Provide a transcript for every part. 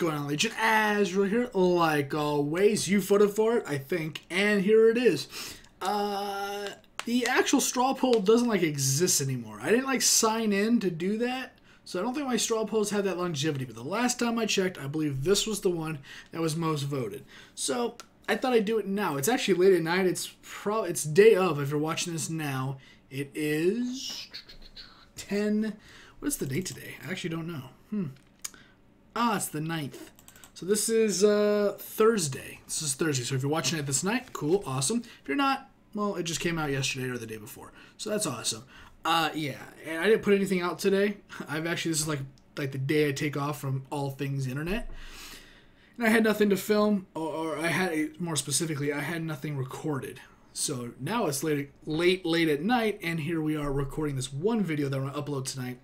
going on, Legion? Azrael here, like always. You voted for it, I think, and here it is. Uh, the actual straw poll doesn't like exist anymore. I didn't like sign in to do that, so I don't think my straw polls have that longevity. But the last time I checked, I believe this was the one that was most voted. So I thought I'd do it now. It's actually late at night. It's pro. It's day of. If you're watching this now, it is ten. What is the date today? I actually don't know. Hmm. Ah, it's the 9th. So this is uh, Thursday. This is Thursday. So if you're watching it this night, cool, awesome. If you're not, well, it just came out yesterday or the day before. So that's awesome. Uh, yeah, and I didn't put anything out today. I've actually this is like like the day I take off from all things internet. And I had nothing to film, or, or I had more specifically, I had nothing recorded. So now it's late, late, late at night, and here we are recording this one video that I'm gonna upload tonight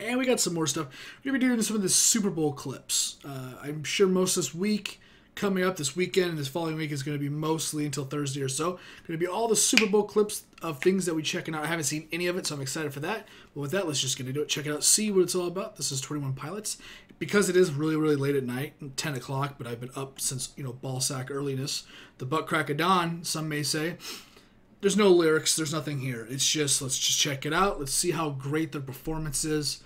and we got some more stuff. We're going to be doing some of the Super Bowl clips. Uh, I'm sure most this week, coming up this weekend and this following week, is going to be mostly until Thursday or so. Going to be all the Super Bowl clips of things that we checking out. I haven't seen any of it, so I'm excited for that. But with that, let's just get into it. Check it out, see what it's all about. This is 21 Pilots. Because it is really, really late at night, 10 o'clock, but I've been up since, you know, ball sack earliness. The butt crack of dawn, some may say there's no lyrics there's nothing here it's just let's just check it out let's see how great their performance is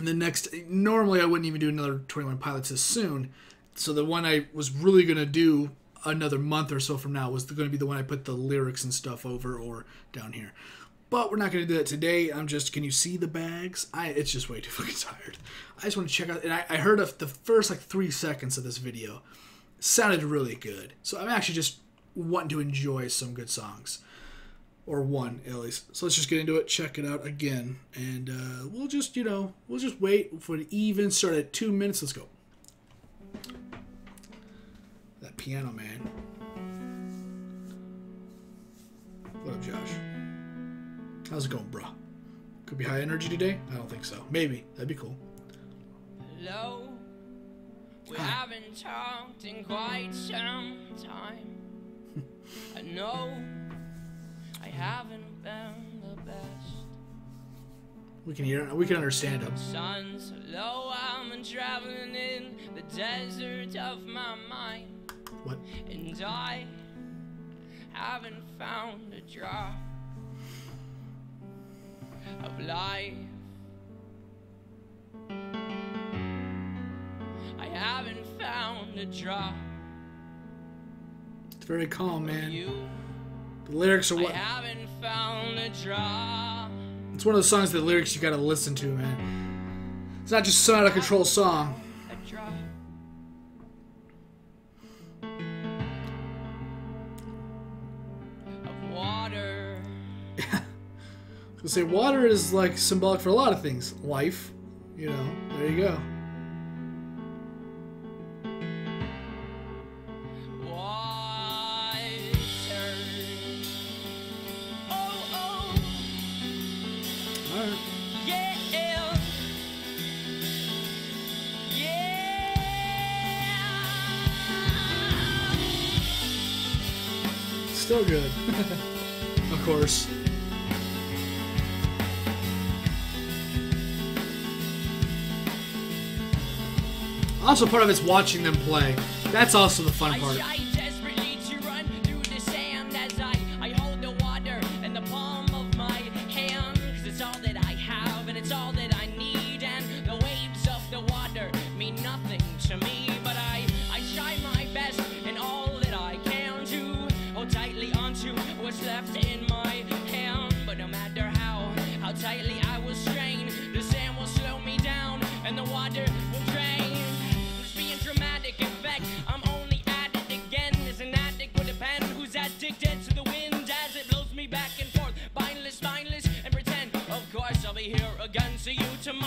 and the next normally i wouldn't even do another 21 pilots this soon. So the one i was really going to do another month or so from now was going to be the one i put the lyrics and stuff over or down here. But we're not going to do that today. I'm just can you see the bags? I it's just way too fucking tired. I just want to check out and i, I heard of the first like three seconds of this video. Sounded really good. So i'm actually just wanting to enjoy some good songs or one at least. So let's just get into it, check it out again, and uh, we'll just you know we'll just wait for it even start at two minutes. Let's go. That piano man. What up, Josh? How's it going, bro? Could be high energy today. I don't think so. Maybe that'd be cool. Hello. We Hi. haven't talked in quite some time. I know I haven't been the best. We can hear. We can understand him. Sun's low. I'm traveling in the desert of my mind. What? And I haven't found a drop of life. I haven't found a drop It's very calm, man. The lyrics are what. It's one of those songs that lyrics you gotta listen to, man. It's not just some out of control song. I was say water is like symbolic for a lot of things. Life, you know. There you go. Also, part of it's watching them play. That's also the fun part.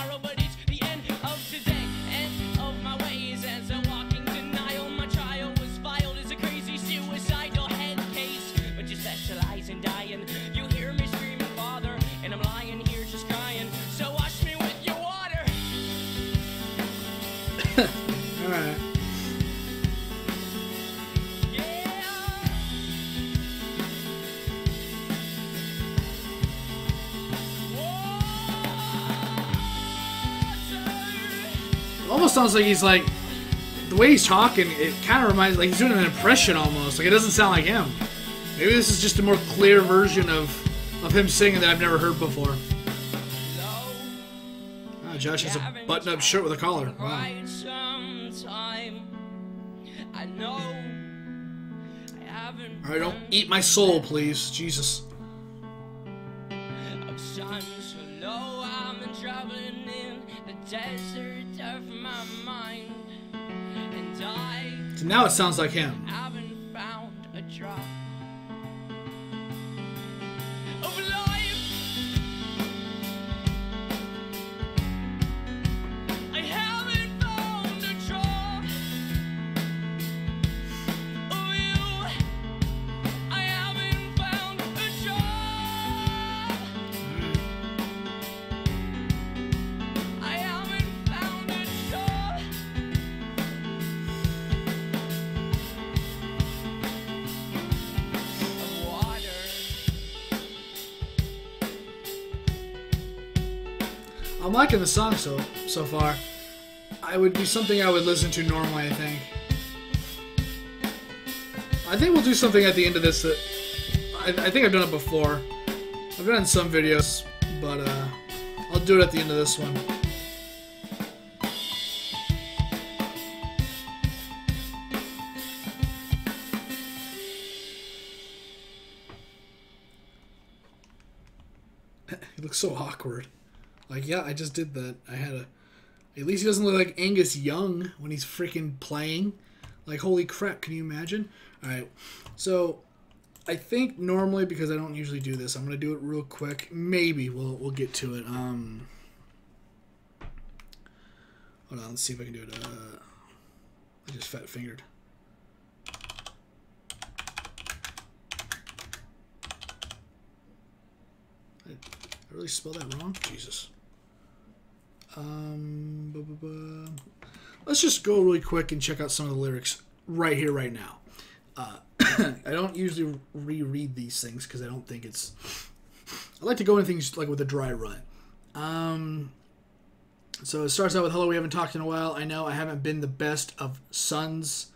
borrow money. Almost sounds like he's like the way he's talking. It kind of reminds like he's doing an impression almost. Like it doesn't sound like him. Maybe this is just a more clear version of of him singing that I've never heard before. Oh, Josh has a button-up shirt with a collar. Wow. Time. I know I All right, don't eat my soul, please, Jesus. Desert of my mind and I So now it sounds like him. Liking the song so so far. I would be something I would listen to normally. I think. I think we'll do something at the end of this that I, I think I've done it before. I've done it some videos, but uh, I'll do it at the end of this one. he looks so awkward. Like, yeah, I just did that. I had a. At least he doesn't look like Angus Young when he's freaking playing. Like, holy crap, can you imagine? Alright, so I think normally, because I don't usually do this, I'm going to do it real quick. Maybe we'll, we'll get to it. Um, hold on, let's see if I can do it. Uh, I just fat fingered. I really spell that wrong? Jesus. Um, let's just go really quick and check out some of the lyrics right here, right now. Uh, I don't usually reread these things because I don't think it's. I like to go into things like with a dry run. Um, so it starts out with "Hello, we haven't talked in a while. I know I haven't been the best of sons.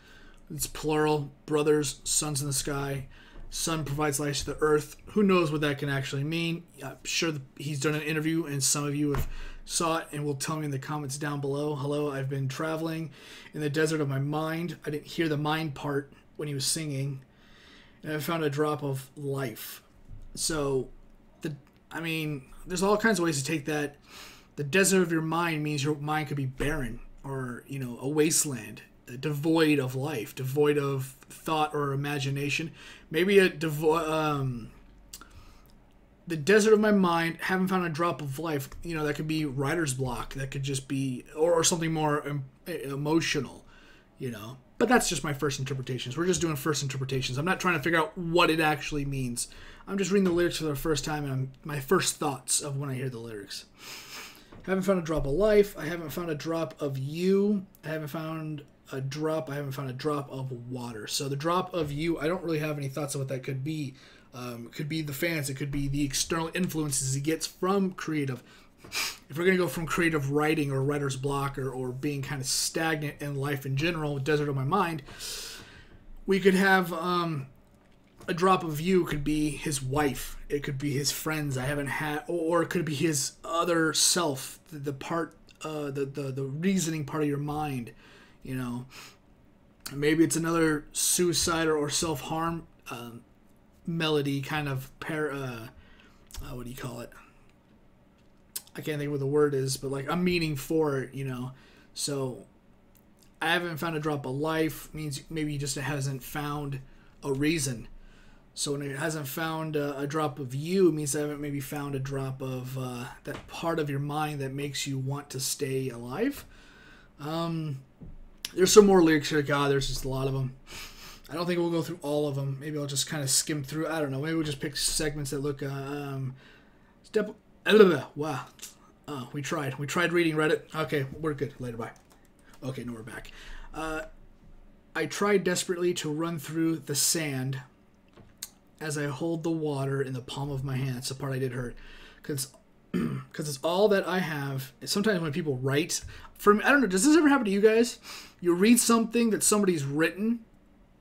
It's plural, brothers, sons in the sky. Sun provides life to the earth. Who knows what that can actually mean? I'm sure he's done an interview, and some of you have saw it and will tell me in the comments down below. Hello, I've been traveling in the desert of my mind. I didn't hear the mind part when he was singing, and I found a drop of life. So, the I mean, there's all kinds of ways to take that. The desert of your mind means your mind could be barren or you know a wasteland, devoid of life, devoid of thought or imagination. Maybe a devo- um, the desert of my mind haven't found a drop of life you know that could be writer's block that could just be or, or something more em- emotional you know? But that's just my first interpretations. We're just doing first interpretations. I'm not trying to figure out what it actually means. I'm just reading the lyrics for the first time and I'm, my first thoughts of when i hear the lyrics. Haven't found a drop of life. I haven't found a drop of you. I haven't found a drop i haven't found a drop of water so the drop of you i don't really have any thoughts of what that could be um, could be the fans. It could be the external influences he gets from creative. If we're going to go from creative writing or writer's block or, or being kind of stagnant in life in general, desert of my mind, we could have um, a drop of you could be his wife. It could be his friends I haven't had, or it could be his other self, the, the part, uh, the, the the reasoning part of your mind. You know, maybe it's another suicide or, or self harm um, melody kind of pair uh, uh what do you call it? I can't think what the word is but like a meaning for it you know. So i haven't found a drop of life means maybe he just hasn't found a reason. So when it hasn't found a, a drop of you means i haven't maybe found a drop of uh, that part of your mind that makes you want to stay alive. Um there's some more lyrics here god there's just a lot of them I don't think we'll go through all of them. Maybe I'll just kind of skim through. I don't know. Maybe we'll just pick segments that look. Uh, um, step. Wow. Oh, we tried. We tried reading Reddit. Okay, we're good. Later, bye. Okay, no, we're back. Uh, I tried desperately to run through the sand as I hold the water in the palm of my hand. It's the part I did hurt. Because because it's all that I have. Sometimes when people write, me, I don't know, does this ever happen to you guys? You read something that somebody's written,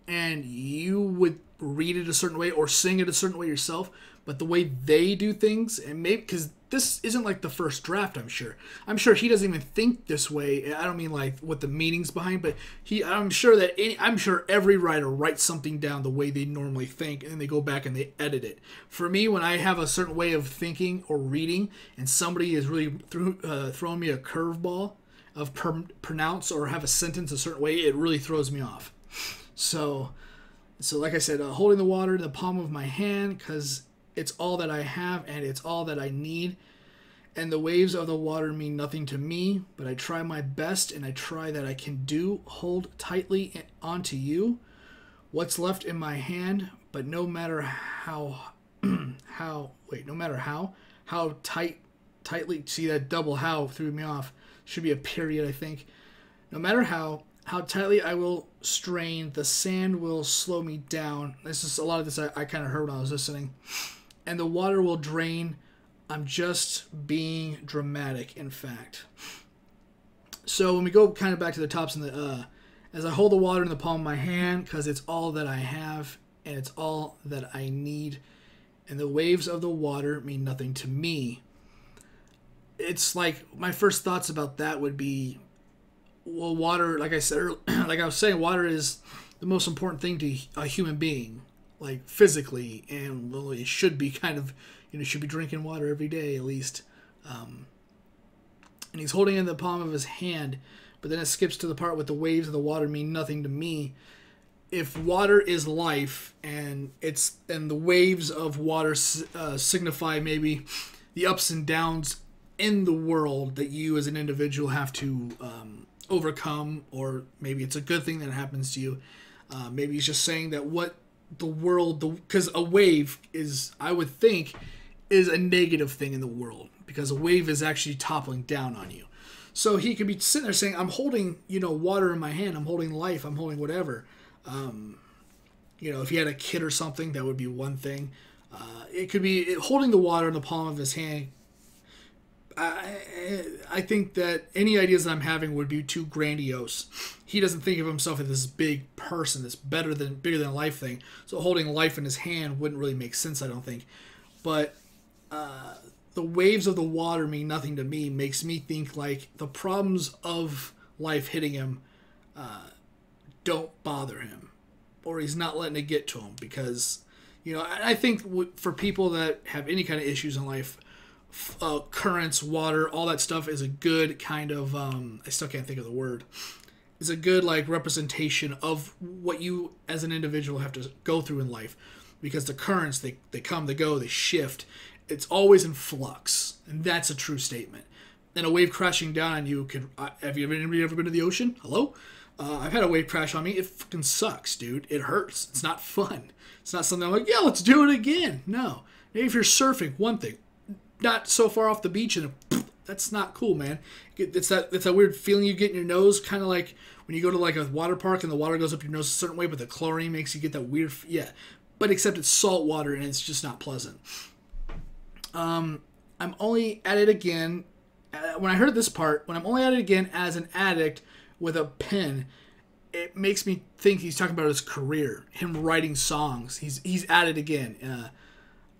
and you would read it a certain way or sing it a certain way yourself, but the way they do things, and maybe because this isn't like the first draft, I'm sure. I'm sure he doesn't even think this way. I don't mean like what the meaning's behind, but he. I'm sure that any, I'm sure every writer writes something down the way they normally think, and then they go back and they edit it. For me, when I have a certain way of thinking or reading, and somebody is really threw, uh, throwing me a curveball of per- pronounce or have a sentence a certain way, it really throws me off. So, so like I said, uh, holding the water in the palm of my hand because it's all that I have and it's all that I need. And the waves of the water mean nothing to me, but I try my best and I try that I can do hold tightly onto you what's left in my hand, but no matter how how wait, no matter how how tight tightly see that double how threw me off. Should be a period, I think. No matter how how tightly I will strain, the sand will slow me down. This is a lot of this I, I kind of heard when I was listening and the water will drain. I'm just being dramatic, in fact. So when we go kind of back to the tops and the uh, as I hold the water in the palm of my hand, because it's all that I have and it's all that I need, and the waves of the water mean nothing to me. It's like my first thoughts about that would be, well, water. Like I said, like I was saying, water is the most important thing to a human being like physically, and well, should be kind of, you know, should be drinking water every day at least. Um, and he's holding it in the palm of his hand, but then it skips to the part with the waves of the water mean nothing to me. If water is life, and it's and the waves of water uh, signify maybe the ups and downs in the world that you as an individual have to um, overcome, or maybe it's a good thing that happens to you. Uh, maybe he's just saying that what the world the because a wave is I would think is a negative thing in the world because a wave is actually toppling down on you. So he could be sitting there saying, "I'm holding, you know, water in my hand. I'm holding life. I'm holding whatever." Um, you know, if he had a kid or something, that would be one thing. Uh, it could be holding the water in the palm of his hand I, I think that any ideas that I'm having would be too grandiose. He doesn't think of himself as this big person, this better than bigger than life thing. So holding life in his hand wouldn't really make sense, I don't think. But uh, the waves of the water mean nothing to me. Makes me think like the problems of life hitting him uh, don't bother him, or he's not letting it get to him because you know I think for people that have any kind of issues in life uh, currents, water, all that stuff is a good kind of um, I still can't think of the word. Is a good like representation of what you as an individual have to go through in life, because the currents they they come, they go, they shift. It's always in flux, and that's a true statement. And a wave crashing down on you could. Uh, have you ever, anybody ever been to the ocean? Hello. Uh, I've had a wave crash on me. It fucking sucks, dude. It hurts. It's not fun. It's not something I'm like, yeah, let's do it again. No. Maybe if you're surfing, one thing not so far off the beach and that's not cool, man. It's that it's that weird feeling you get in your nose, kind of like when you go to like a water park and the water goes up your nose a certain way, but the chlorine makes you get that weird, yeah. But except it's salt water and it's just not pleasant. Um, I'm only at it again. Uh, when I heard this part, when I'm only at it again as an addict with a pen, it makes me think he's talking about his career, him writing songs. He's he's at it again. Uh,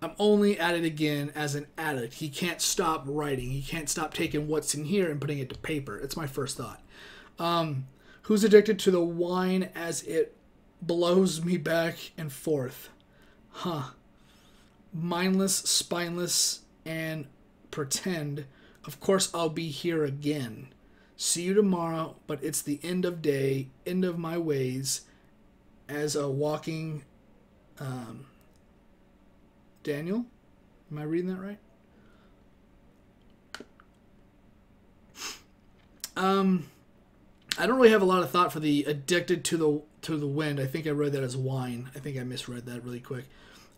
I'm only at it again as an addict. He can't stop writing. He can't stop taking what's in here and putting it to paper. It's my first thought. Um, who's addicted to the wine as it blows me back and forth? Huh. Mindless, spineless, and pretend. Of course, I'll be here again. See you tomorrow, but it's the end of day, end of my ways, as a walking. Um, Daniel. Am I reading that right? Um, I don't really have a lot of thought for the addicted to the to the wind. I think I read that as wine. I think I misread that really quick.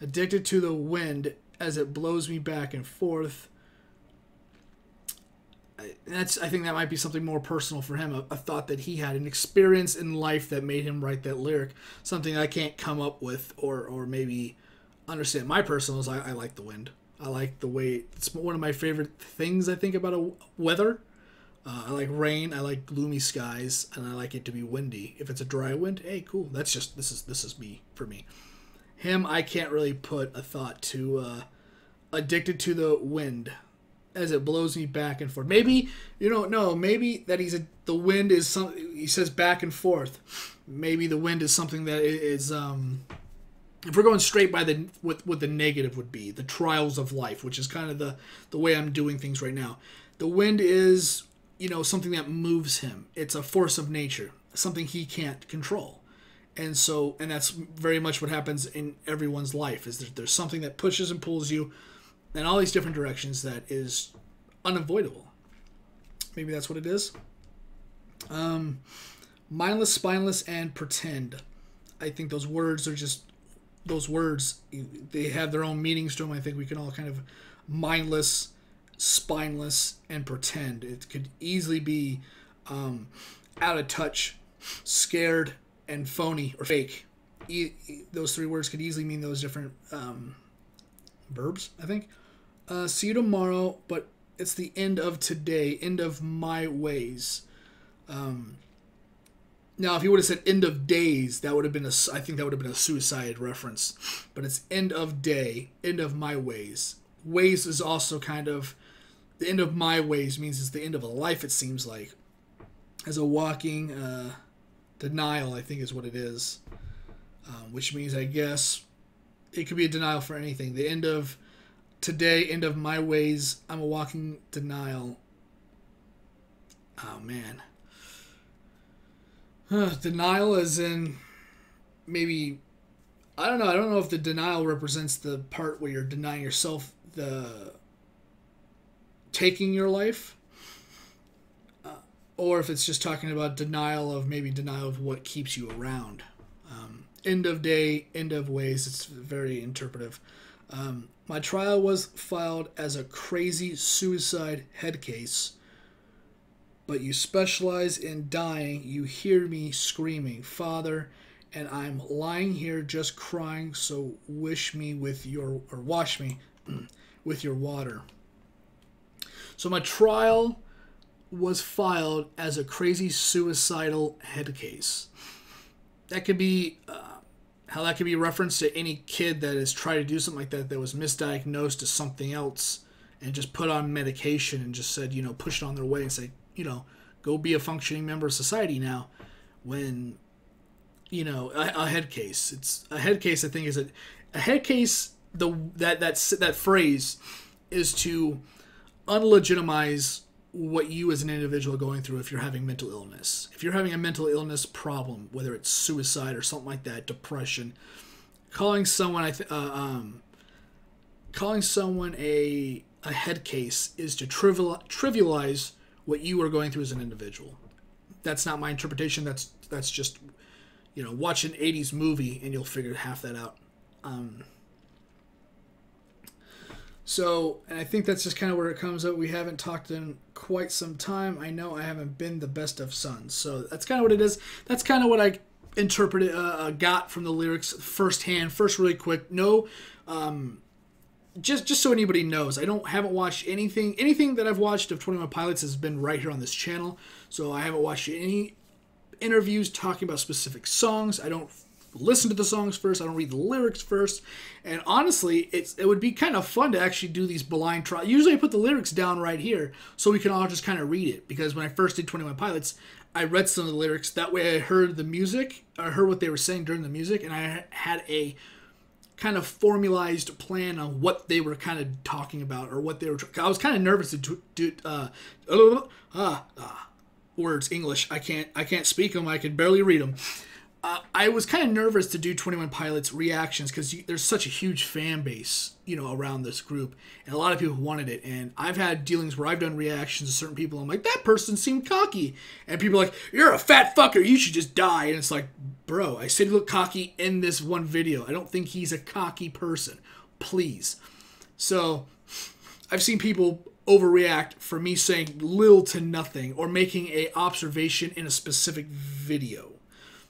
Addicted to the wind as it blows me back and forth. that's I think that might be something more personal for him. A, a, thought that he had, an experience in life that made him write that lyric. Something I can't come up with, or or maybe understand. My personal is I, I like the wind. I like the way it's one of my favorite things I think about a weather. Uh, I like rain. I like gloomy skies, and I like it to be windy. If it's a dry wind, hey, cool. That's just this is this is me for me. Him, I can't really put a thought to. Uh, addicted to the wind as it blows me back and forth. Maybe you don't know. Maybe that he's a, the wind is some. He says back and forth. Maybe the wind is something that is. Um, if we're going straight by the what what the negative would be, the trials of life, which is kind of the the way I'm doing things right now. The wind is you know something that moves him. It's a force of nature, something he can't control. And so, and that's very much what happens in everyone's life. Is there, there's something that pushes and pulls you in all these different directions that is unavoidable. Maybe that's what it is. Um, mindless, spineless, and pretend. I think those words are just those words. They have their own meanings to them. I think we can all kind of mindless, spineless, and pretend. It could easily be um, out of touch, scared, and phony or fake. E- those three words could easily mean those different um, verbs. I think. Uh, see you tomorrow, but it's the end of today, end of my ways. Um, now, if he would have said end of days, that would have been a, I think that would have been a suicide reference. But it's end of day, end of my ways. Ways is also kind of, the end of my ways means it's the end of a life, it seems like. As a walking uh, denial, I think is what it is. Um, which means, I guess, it could be a denial for anything. The end of today, end of my ways. I'm a walking denial. Oh man. Denial as in maybe I don't know. I don't know if the denial represents the part where you're denying yourself the taking your life, uh, or if it's just talking about denial of maybe denial of what keeps you around. Um, end of day, end of ways. It's very interpretive. Um, my trial was filed as a crazy suicide head case, but you specialize in dying. You hear me screaming, Father, and I'm lying here just crying, so wish me with your, or wash me with your water. So my trial was filed as a crazy suicidal head case. That could be. Uh, how that could be referenced to any kid that has tried to do something like that that was misdiagnosed as something else and just put on medication and just said, you know, push it on their way and say, you know, go be a functioning member of society now when you know a, a head case it's a head case i think is a, a head case the that that that phrase is to unlegitimize what you as an individual are going through if you're having mental illness. If you're having a mental illness problem, whether it's suicide or something like that, depression, calling someone I th- uh, um, calling someone a a head case is to trivial, trivialize what you are going through as an individual. That's not my interpretation. That's that's just you know watch an 80s movie and you'll figure half that out. Um, so, and I think that's just kind of where it comes up. We haven't talked in quite some time. I know I haven't been the best of sons. So that's kind of what it is. That's kind of what I interpreted, uh, uh, got from the lyrics firsthand, first really quick. No, um, just just so anybody knows, I don't haven't watched anything. Anything that I've watched of Twenty One Pilots has been right here on this channel. So I haven't watched any interviews talking about specific songs. I don't listen to the songs first. I don't read the lyrics first. And honestly, it's it would be kind of fun to actually do these blind trials. Usually, I put the lyrics down right here so we can all just kind of read it. Because when I first did Twenty One Pilots, I read some of the lyrics. That way, I heard the music. I heard what they were saying during the music, and I had a kind of formalized plan on what they were kind of talking about or what they were. I was kind of nervous to do. Uh, uh, uh, words English. I can't. I can't speak them. I can barely read them uh, I was kind of nervous to do 21 Pilots reactions because there's such a huge fan base, you know, around this group, and a lot of people wanted it. And I've had dealings where I've done reactions to certain people. I'm like, that person seemed cocky, and people are like, you're a fat fucker, you should just die. And it's like, bro, I said he looked cocky in this one video. I don't think he's a cocky person. Please. So, I've seen people overreact for me saying little to nothing or making a observation in a specific video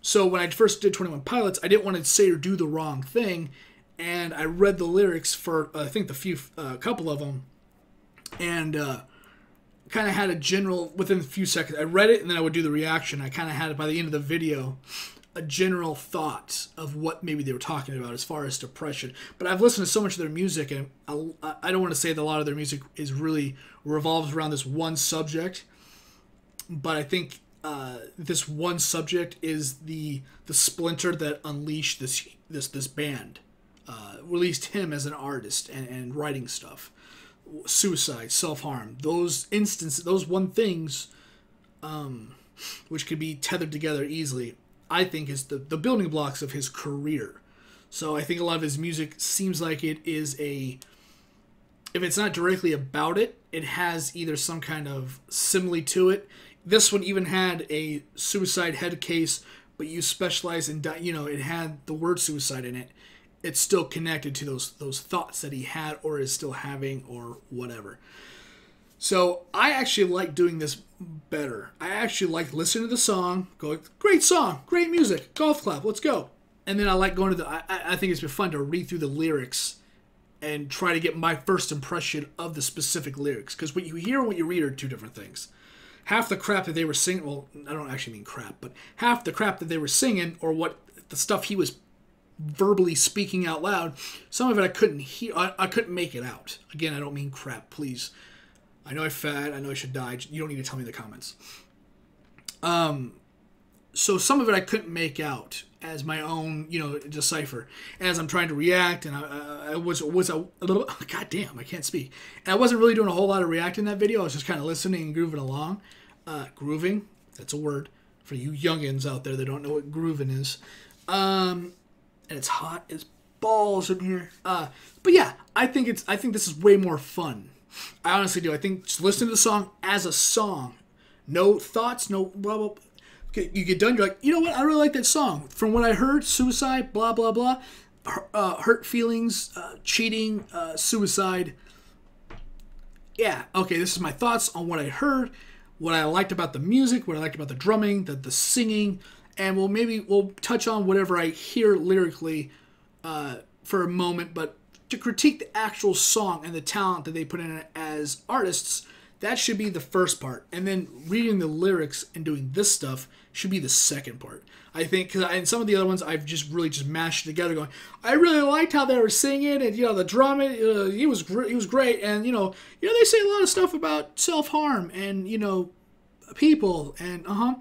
so when I first did 21 Pilots, I didn't want to say or do the wrong thing and I read the lyrics for I think the few uh, couple of them, and uh, kind of had a general within a few seconds. I read it and then I would do the reaction. I kind of had it by the end of the video a general thought of what maybe they were talking about as far as depression. But I've listened to so much of their music, and I, I don't want to say that a lot of their music is really revolves around this one subject. But I think uh, this one subject is the the splinter that unleashed this this this band, uh, released him as an artist and, and writing stuff, suicide, self harm, those instances, those one things, um, which could be tethered together easily I think is the, the building blocks of his career. So I think a lot of his music seems like it is a if it's not directly about it, it has either some kind of simile to it. This one even had a suicide head case, but you specialize in you know it had the word suicide in it. It's still connected to those those thoughts that he had or is still having or whatever. So I actually like doing this better. I actually like listening to the song, going, great song, great music, golf clap, let's go. And then I like going to the, I, I think it's been fun to read through the lyrics and try to get my first impression of the specific lyrics. Because what you hear and what you read are two different things. Half the crap that they were singing, well, I don't actually mean crap, but half the crap that they were singing or what the stuff he was verbally speaking out loud, some of it I couldn't hear, I, I couldn't make it out. Again, I don't mean crap, please I know I'm fat. I know I should die. You don't need to tell me the comments. Um, so some of it I couldn't make out as my own, you know, decipher as I'm trying to react, and I, I was was a, a little. God damn, I can't speak. And I wasn't really doing a whole lot of reacting that video. I was just kind of listening and grooving along. Uh, grooving, that's a word for you youngins out there that don't know what grooving is. Um, and it's hot as balls in here. Uh, but yeah, I think it's. I think this is way more fun I honestly do. I think just listen to the song as a song. No thoughts, no blah blah. Okay, you get done, you're like, you know what? I really like that song. From what I heard, suicide, blah blah blah, uh, hurt feelings, uh, cheating, uh, suicide. Yeah, okay. This is my thoughts on what I heard, what I liked about the music, what I liked about the drumming, the the singing, and we'll maybe we'll touch on whatever I hear lyrically uh, for a moment, but to critique the actual song and the talent that they put in it as artists, that should be the first part. And then reading the lyrics and doing this stuff should be the second part. I think in some of the other ones I've just really just mashed together, going, I really liked how they were singing and you know the drama, uh, he was gr- he was great, and you know you know they say a lot of stuff about self harm and you know people and uh huh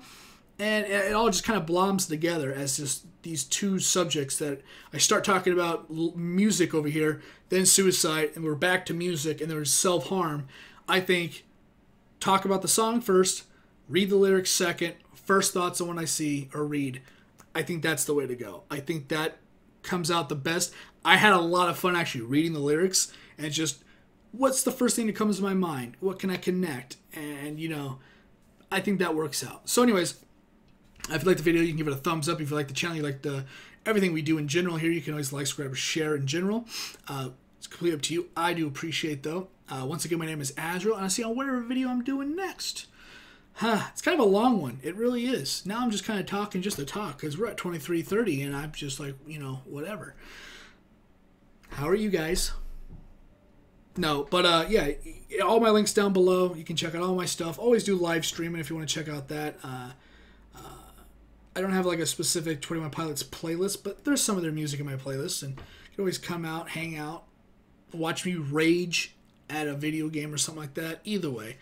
and it all just kind of blobs together as just these two subjects that I start talking about music over here, then suicide, and we're back to music, and there's self harm. I think talk about the song first, read the lyrics second, first thoughts on what I see or read. I think that's the way to go. I think that comes out the best. I had a lot of fun actually reading the lyrics and just what's the first thing that comes to my mind? What can I connect? And you know, I think that works out. So, anyways, if you like the video, you can give it a thumbs up. If you like the channel, you like the everything we do in general here, you can always like, subscribe, share in general. Uh, it's completely up to you. I do appreciate though. Uh, once again, my name is Azrael, and I'll see on whatever video I'm doing next. Huh, it's kind of a long one. It really is. Now I'm just kind of talking just to talk because we're at 23:30, and I'm just like, you know, whatever. How are you guys? No, but uh, yeah, all my links down below. You can check out all my stuff. Always do live streaming if you want to check out that. Uh, I don't have like a specific 21 Pilots playlist, but there's some of their music in my playlist, and you can always come out, hang out, watch me rage at a video game or something like that. Either way,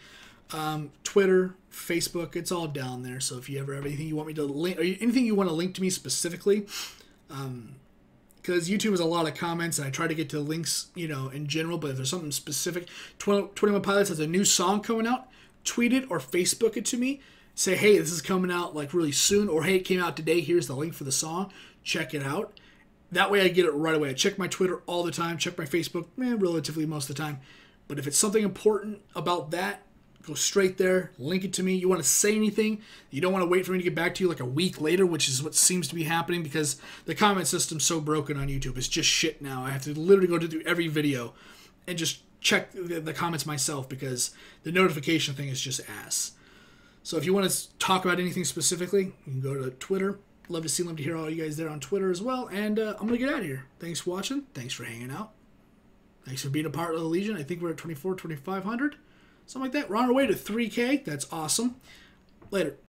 um, Twitter, Facebook, it's all down there. So if you ever have anything you want me to link, or anything you want to link to me specifically, um, because YouTube has a lot of comments, and I try to get to links, you know, in general. But if there's something specific, 21 Pilots has a new song coming out, tweet it or Facebook it to me say, hey, this is coming out like really soon, or hey, it came out today. Here's the link for the song. Check it out. That way I get it right away. I check my Twitter all the time, check my Facebook, eh, relatively most of the time. But if it's something important about that, go straight there, link it to me. You want to say anything, you don't want to wait for me to get back to you like a week later, which is what seems to be happening because the comment system's so broken on YouTube. It's just shit now. I have to literally go through every video and just check the comments myself because the notification thing is just ass. So if you want to talk about anything specifically, you can go to Twitter Love to see, love to hear all you guys there on Twitter as well. And uh, I'm going to get out of here. Thanks for watching. Thanks for hanging out. Thanks for being a part of the Legion. I think we're at 24, 2500. Something like that. We're on our way to 3K. That's awesome. Later.